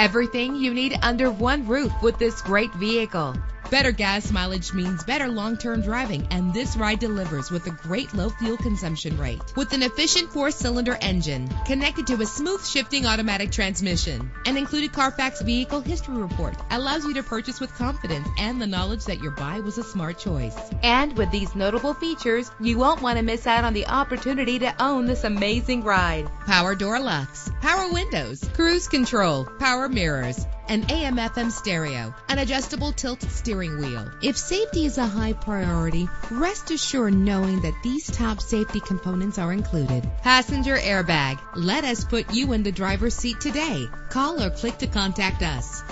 Everything you need under one roof with this great vehicle. Better gas mileage means better long-term driving, and this ride delivers with a great low fuel consumption rate. With an efficient four-cylinder engine connected to a smooth shifting automatic transmission, an included Carfax vehicle history report allows you to purchase with confidence and the knowledge that your buy was a smart choice. And with these notable features, you won't want to miss out on the opportunity to own this amazing ride. Power door locks, power windows, cruise control, power mirrors, an AM FM stereo, an adjustable tilt steering wheel. If safety is a high priority, rest assured knowing that these top safety components are included. Passenger airbag. Let us put you in the driver's seat today. Call or click to contact us.